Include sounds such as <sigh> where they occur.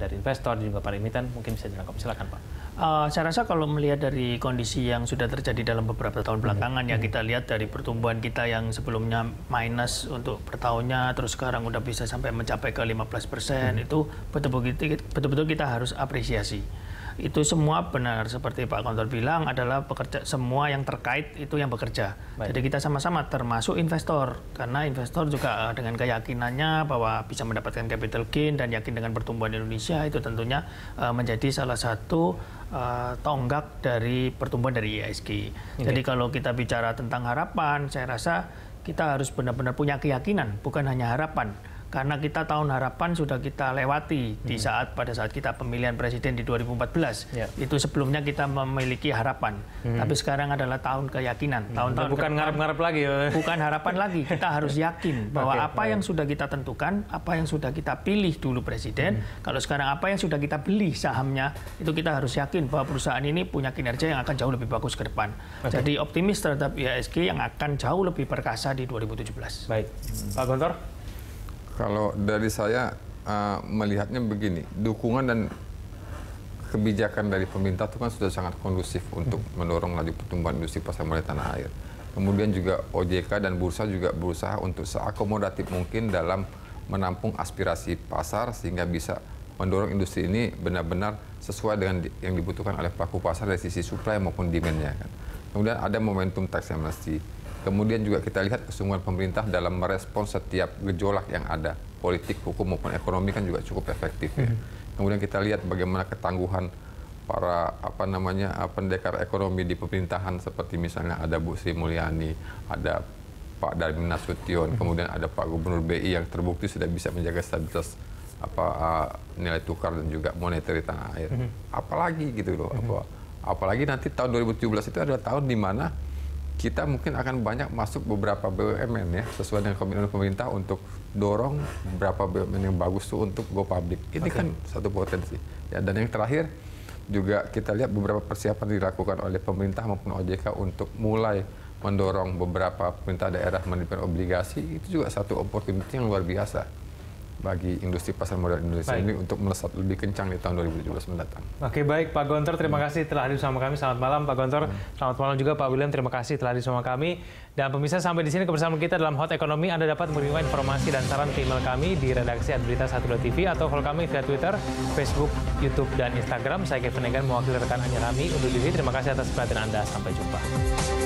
dari investor dan juga para emiten mungkin bisa dirangkum silakan Pak. Uh, saya rasa kalau melihat dari kondisi yang sudah terjadi dalam beberapa tahun belakangan hmm. ya kita lihat dari pertumbuhan kita yang sebelumnya minus untuk per tahunnya terus sekarang udah bisa sampai mencapai ke 15 persen hmm. itu betul-betul kita harus apresiasi itu semua benar seperti Pak Kontor bilang adalah pekerja semua yang terkait itu yang bekerja. Baik. Jadi kita sama-sama termasuk investor karena investor juga eh, dengan keyakinannya bahwa bisa mendapatkan capital gain dan yakin dengan pertumbuhan Indonesia itu tentunya uh, menjadi salah satu uh, tonggak dari pertumbuhan dari ISG. Okay. Jadi kalau kita bicara tentang harapan, saya rasa kita harus benar-benar punya keyakinan, bukan hanya harapan karena kita tahun harapan sudah kita lewati di hmm. saat pada saat kita pemilihan presiden di 2014 ya. itu sebelumnya kita memiliki harapan hmm. tapi sekarang adalah tahun keyakinan hmm. tahun-tahun bukan ngarep-ngarep lagi ya. bukan harapan lagi kita harus yakin <laughs> bahwa okay. apa yang sudah kita tentukan apa yang sudah kita pilih dulu presiden hmm. kalau sekarang apa yang sudah kita beli sahamnya itu kita harus yakin bahwa perusahaan ini punya kinerja yang akan jauh lebih bagus ke depan okay. jadi optimis terhadap IHSG yang akan jauh lebih perkasa di 2017 baik Pak Gontor kalau dari saya uh, melihatnya begini, dukungan dan kebijakan dari pemerintah itu kan sudah sangat kondusif untuk hmm. mendorong laju pertumbuhan industri pasar modal tanah air. Kemudian juga OJK dan bursa juga berusaha untuk seakomodatif mungkin dalam menampung aspirasi pasar sehingga bisa mendorong industri ini benar-benar sesuai dengan yang dibutuhkan oleh pelaku pasar dari sisi supply maupun demand-nya. Kan. Kemudian ada momentum tax amnesty Kemudian juga kita lihat kesungguhan pemerintah dalam merespons setiap gejolak yang ada, politik, hukum maupun ekonomi kan juga cukup efektif ya. Hmm. Kemudian kita lihat bagaimana ketangguhan para apa namanya pendekar ekonomi di pemerintahan seperti misalnya ada Bu Sri Mulyani, ada Pak Darmin Nasution, hmm. kemudian ada Pak Gubernur BI yang terbukti sudah bisa menjaga stabilitas apa uh, nilai tukar dan juga monetary tanah air. Hmm. Apalagi gitu loh, apa apalagi nanti tahun 2017 itu adalah tahun di mana kita mungkin akan banyak masuk beberapa BUMN ya sesuai dengan komitmen pemerintah untuk dorong beberapa BUMN yang bagus tuh untuk go public. Ini okay. kan satu potensi. Ya dan yang terakhir juga kita lihat beberapa persiapan dilakukan oleh pemerintah maupun OJK untuk mulai mendorong beberapa pemerintah daerah menerbitkan obligasi itu juga satu opportunity yang luar biasa bagi industri pasar modal Indonesia baik. ini untuk melesat lebih kencang di tahun 2017 mendatang. Oke baik Pak Gontor, terima hmm. kasih telah hadir bersama kami. Selamat malam Pak Gontor. Hmm. Selamat malam juga Pak William, terima kasih telah hadir bersama kami. Dan pemirsa sampai di sini kebersamaan kita dalam Hot Economy. Anda dapat menerima informasi dan saran ke email kami di redaksi Adberita 1 TV atau follow kami via Twitter, Facebook, YouTube, dan Instagram. Saya Kevin Egan, mewakili rekan Anya Rami untuk diri. Terima kasih atas perhatian Anda. Sampai jumpa.